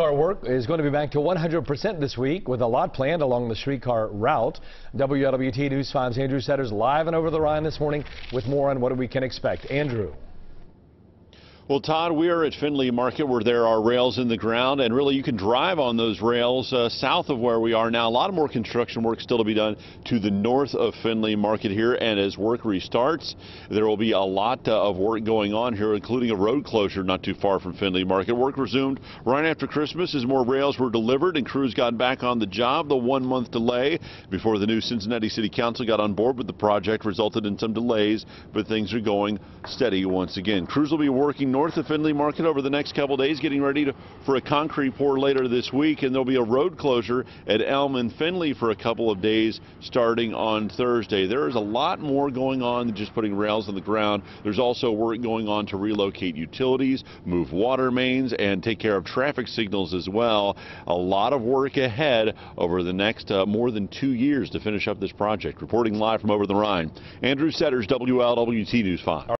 Streetcar work is going to be back to 100% this week with a lot planned along the streetcar route. WLWT News 5's Andrew Setters live and over the Rhine this morning with more on what we can expect. Andrew. Well, Todd, we are at Findlay Market where there are rails in the ground, and really you can drive on those rails uh, south of where we are now. A lot of more construction work still to be done to the north of Findlay Market here, and as work restarts, there will be a lot uh, of work going on here, including a road closure not too far from Findlay Market. Work resumed right after Christmas as more rails were delivered and crews got back on the job. The one-month delay before the new Cincinnati City Council got on board with the project resulted in some delays, but things are going steady once again. Crews will be working north of Findlay Market over the next couple days, getting ready to, for a concrete pour later this week, and there'll be a road closure at Elm and Findlay for a couple of days starting on Thursday. There is a lot more going on than just putting rails on the ground. There's also work going on to relocate utilities, move water mains, and take care of traffic signals as well. A lot of work ahead over the next uh, more than two years to finish up this project. Reporting live from over the Rhine, Andrew Setters, WLWT News 5.